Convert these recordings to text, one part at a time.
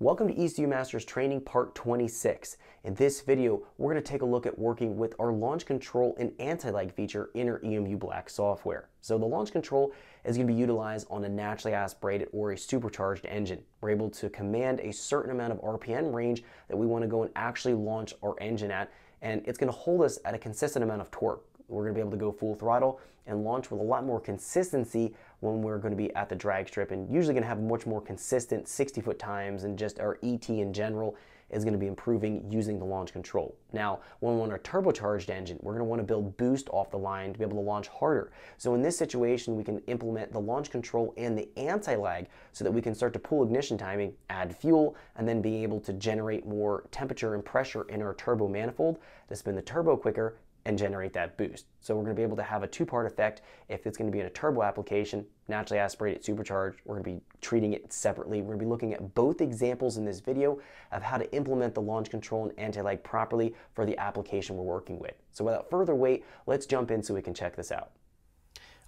Welcome to ECU Masters Training Part 26. In this video, we're going to take a look at working with our launch control and anti-lag feature in our EMU Black software. So the launch control is going to be utilized on a naturally aspirated or a supercharged engine. We're able to command a certain amount of RPM range that we want to go and actually launch our engine at, and it's going to hold us at a consistent amount of torque we're going to be able to go full throttle and launch with a lot more consistency when we're going to be at the drag strip and usually going to have much more consistent 60 foot times and just our ET in general is going to be improving using the launch control. Now, when we want a turbocharged engine, we're going to want to build boost off the line to be able to launch harder. So in this situation, we can implement the launch control and the anti-lag so that we can start to pull ignition timing, add fuel, and then be able to generate more temperature and pressure in our turbo manifold to spin the turbo quicker and generate that boost. So we're going to be able to have a two-part effect if it's going to be in a turbo application, naturally aspirated, supercharged. We're going to be treating it separately. We're going to be looking at both examples in this video of how to implement the launch control and anti-lag properly for the application we're working with. So without further wait, let's jump in so we can check this out.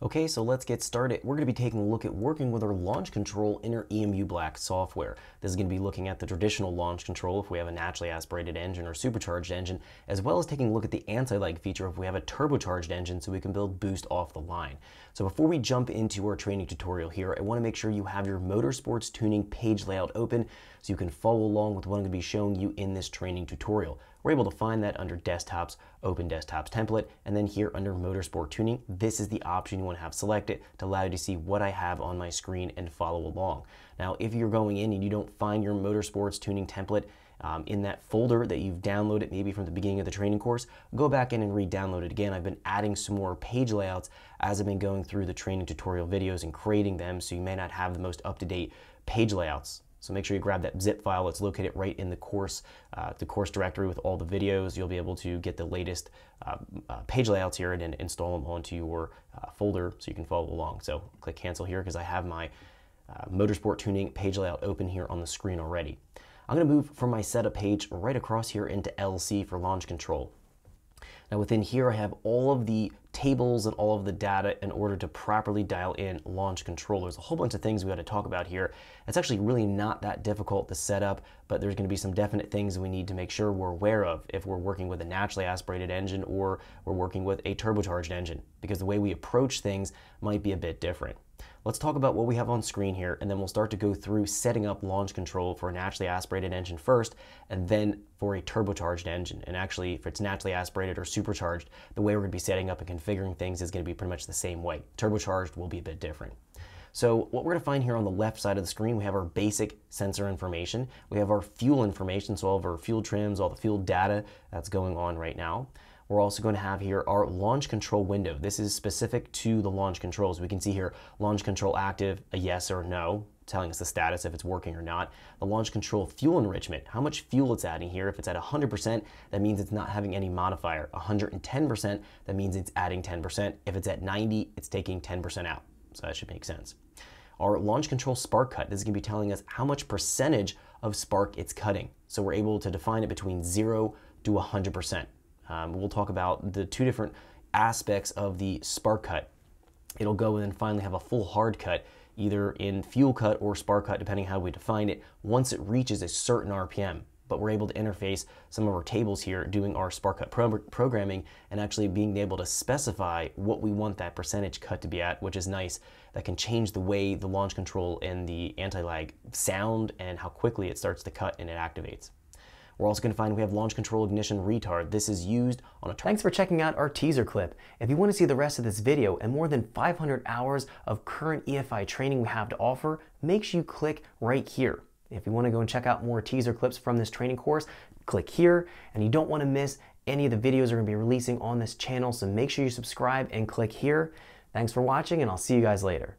Okay, so let's get started. We're going to be taking a look at working with our launch control in our EMU Black software. This is going to be looking at the traditional launch control if we have a naturally aspirated engine or supercharged engine, as well as taking a look at the anti-lag feature if we have a turbocharged engine so we can build boost off the line. So before we jump into our training tutorial here, I want to make sure you have your Motorsports Tuning page layout open so you can follow along with what I'm to be showing you in this training tutorial. We're able to find that under Desktops, Open Desktops Template, and then here under Motorsport Tuning, this is the option you want to have selected to allow you to see what I have on my screen and follow along. Now, if you're going in and you don't find your Motorsports Tuning template, um, in that folder that you've downloaded maybe from the beginning of the training course, go back in and re-download it again. I've been adding some more page layouts as I've been going through the training tutorial videos and creating them, so you may not have the most up-to-date page layouts so make sure you grab that zip file. It's located right in the course, uh, the course directory with all the videos. You'll be able to get the latest uh, uh, page layouts here and, and, install them onto your uh, folder so you can follow along. So click cancel here because I have my uh, motorsport tuning page layout open here on the screen already. I'm going to move from my setup page right across here into LC for launch control. Now within here I have all of the tables and all of the data in order to properly dial in launch control. There's a whole bunch of things we got to talk about here. It's actually really not that difficult to set up, but there's going to be some definite things we need to make sure we're aware of if we're working with a naturally aspirated engine or we're working with a turbocharged engine, because the way we approach things might be a bit different. Let's talk about what we have on screen here, and then we'll start to go through setting up launch control for a naturally aspirated engine first, and then for a turbocharged engine. And actually, if it's naturally aspirated or supercharged, the way we're to be setting up and configuring things is going to be pretty much the same way. Turbocharged will be a bit different. So what we're to find here on the left side of the screen, we have our basic sensor information. We have our fuel information, so all of our fuel trims, all the fuel data that's going on right now. We're also going to have here our launch control window. This is specific to the launch controls. We can see here launch control active, a yes or no, telling us the status if it's working or not. The launch control fuel enrichment, how much fuel it's adding here. If it's at 100%, that means it's not having any modifier. 110%, that means it's adding 10%. If it's at 90, it's taking 10% out. So that should make sense. Our launch control spark cut, this is gonna be telling us how much percentage of spark it's cutting. So we're able to define it between zero to 100%. Um, we'll talk about the two different aspects of the spark cut. It'll go and then finally have a full hard cut, either in fuel cut or spark cut, depending how we define it, once it reaches a certain RPM. But we're able to interface some of our tables here doing our spark cut pro programming and actually being able to specify what we want that percentage cut to be at, which is nice. That can change the way the launch control and the anti-lag sound and how quickly it starts to cut and it activates. We're also going to find we have launch control ignition retard. This is used on a... Thanks for checking out our teaser clip. If you want to see the rest of this video and more than 500 hours of current EFI training we have to offer, make sure you click right here. If you want to go and check out more teaser clips from this training course, click here. And you don't want to miss any of the videos we're going to be releasing on this channel, so make sure you subscribe and click here. Thanks for watching, and I'll see you guys later.